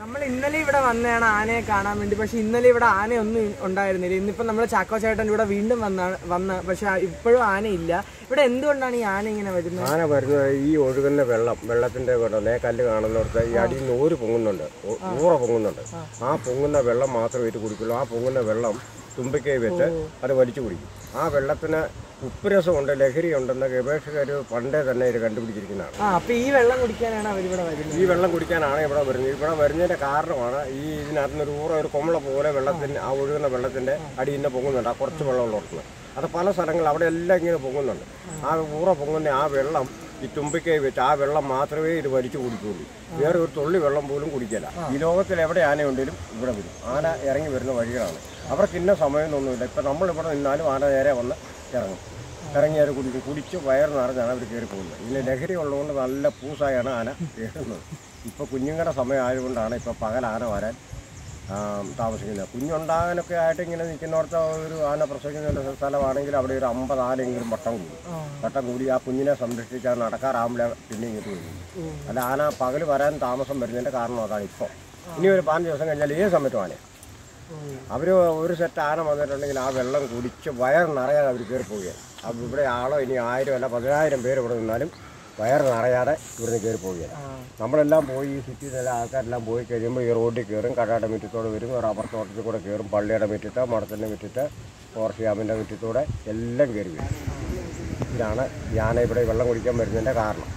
നമ്മൾ ഇന്നലെ ഇവിടെ വന്നതാണ് ആനയെ കാണാൻ വേണ്ടി. പക്ഷെ ഇന്നലെ ഇവിടെ ആനയൊന്നും ഉണ്ടായിരുന്നില്ല. ഇന്നിപ്പോ നമ്മൾ ചാക്കോ ചേട്ടൻ ഇവിടെ വീണ്ടും വന്നാണ് വന്ന. പക്ഷെ ഇപ്പോഴും ആനയില്ല. ഇവിടെ എന്തുകൊണ്ടാണ് ഈ ആന ഇങ്ങനെ വരുന്നത്? ആന വരുന്നത് ഈ ഒഴുകുന്ന വെള്ളം വെള്ളത്തിന്റെ വെള്ളം കല്ല് കാണുന്നിടത്ത് ഈ അടിയിൽ നിന്ന് ഊര് പൊങ്ങുന്നുണ്ട്. ഊറ പൊങ്ങുന്നുണ്ട്. ആ. പൊങ്ങുന്ന വെള്ളം മാത്രമേ ഇത് കുടിക്കുള്ളൂ. ആ പൊങ്ങുന്ന വെള്ളം തുമ്പിക്കൈ വെച്ച് അത് വലിച്ചു കുടിക്കും. ആ വെള്ളത്തിന് ഉപ്പുരസമുണ്ട് ലഹരി ഉണ്ടെന്ന് ഗവേഷകർ പണ്ടേ തന്നെ ഇത് കണ്ടുപിടിച്ചിരിക്കുന്നതാണ്. ഈ വെള്ളം കുടിക്കാനാണ് അവരിവിടെ വരുന്നത്. ഈ വെള്ളം കുടിക്കാനാണ് ഇവിടെ വരുന്നത്. ഇവിടെ വരുന്നതിന്റെ കാരണമാണ് ഈ ഇതിനകത്തുനിന്ന് ഒരു ഊറ ഒരു കൊമ്മള പോലെ വെള്ളത്തിന് ആ ഒഴുകുന്ന വെള്ളത്തിന്റെ അടിയിൽ നിന്ന് പൊങ്ങുന്നുണ്ട്. ആ കുറച്ച് വെള്ളമുള്ളിടത്ത് അത് പല സ്ഥലങ്ങളിൽ അവിടെ എല്ലാം ഇങ്ങനെ പൊങ്ങുന്നുണ്ട്. ആ ഊറ പൊങ്ങുന്ന ആ വെള്ളം ഈ തുമ്പിക്കൈ വെച്ച് ആ വെള്ളം മാത്രമേ ഇത് വലിച്ചു കുടിക്കുള്ളൂ വേറെ ഒരു തുള്ളി വെള്ളം പോലും കുടിക്കില്ല ഈ ലോകത്തിൽ എവിടെ ആനയുണ്ടെങ്കിലും ഇവിടെ വരും. ആന ഇറങ്ങി വരുന്ന വഴികളാണ്. അവർക്ക് ഇന്ന സമയമൊന്നുമില്ല. ഇപ്പം നമ്മളിവിടെ നിന്നാലും ആന നേരെ വന്ന് ഇറങ്ങും. ഇറങ്ങി അവർ കുടിക്കും. കുടിച്ച് വയർ നിറഞ്ഞാണ് അവർ കയറി പോകുന്നത്. ഇതിന് ലഹരി ഉള്ളതുകൊണ്ട് നല്ല പൂസായാണ് ആന കയറുന്നത്. ഇപ്പോൾ കുഞ്ഞുങ്ങളുടെ സമയം ആയതുകൊണ്ടാണ് ഇപ്പോൾ പകൽ ആന വരാൻ താമസിക്കുന്നത് കുഞ്ഞുണ്ടാകാനൊക്കെ ആയിട്ട് ഇങ്ങനെ നിൽക്കുന്നോർത്ത് ഒരു ആന പ്രസവിക്കുന്ന സ്ഥലമാണെങ്കിൽ അവിടെ ഒരു അമ്പത് ആനെങ്കിലും വട്ടം കൂടി. വട്ടം കൂടി ആ കുഞ്ഞിനെ സംരക്ഷിച്ചാൽ നടക്കാറാകുമ്പോൾ പിന്നെ ഇങ്ങോട്ട് വരും അല്ല ആന പകൽ വരാൻ താമസം വരുന്നതിന്റെ കാരണം അതാണ് ഇപ്പോൾ. ഇനി ഒരു പതിനഞ്ച് ദിവസം കഴിഞ്ഞാൽ ഏത് സമയത്തും ആന അവർ ഒരു സെറ്റ് ആന വന്നിട്ടുണ്ടെങ്കിൽ ആ വെള്ളം കുടിച്ച് വയർ നിറയാതെ അവർ കയറി പോവുകയാണ് അപ്പോൾ ഇവിടെ ആളോ ഇനി ആയിരം അല്ല പതിനായിരം പേര് ഇവിടെ നിന്നാലും വയർ നിറയാതെ ഇവിടുന്ന് കയറി പോവുകയാണ്. നമ്മളെല്ലാം പോയി ഈ സിറ്റിയിലെ ആൾക്കാരെല്ലാം പോയി കഴിയുമ്പോൾ ഈ റോഡിൽ കയറും കടയുടെ മുറ്റത്തോടെ വരും റബ്ബർ തോട്ടത്തിൽ കൂടെ കയറും പള്ളിയുടെ മുറ്റത്ത് മഠത്തിന്റെ മുറ്റത്ത് ഫോറസ്റ്റ് ക്യാമ്പിന്റെ മുറ്റത്തൂടെ എല്ലാം കയറി വരും. ഇതാണ് ഞാൻ ഇവിടെ വെള്ളം കുടിക്കാൻ വരുന്നതിന്റെ കാരണം.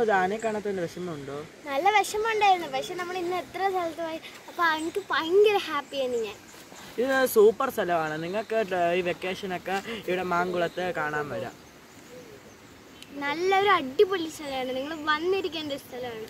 അത് ആനയെ കാണാത്തതിന്റെ വിഷമമുണ്ടോ? നല്ല വിഷമമുണ്ടായിരുന്നു. പക്ഷെ നമ്മൾ ഇന്ന് എത്ര സ്ഥലത്ത് പോയി? അപ്പൊ എനിക്ക് ഭയങ്കര ഹാപ്പിയാണ് ഞാൻ. ഇത് സൂപ്പർ സ്ഥലമാണ്. നിങ്ങൾക്ക് ഈ വെക്കേഷനൊക്കെ ഇവിടെ മാങ്കുളത്ത് കാണാൻ വരാം. നല്ലൊരു അടിപൊളി സ്ഥലമാണ്. നിങ്ങൾ വന്നിരിക്കേണ്ട ഒരു സ്ഥലമാണ്.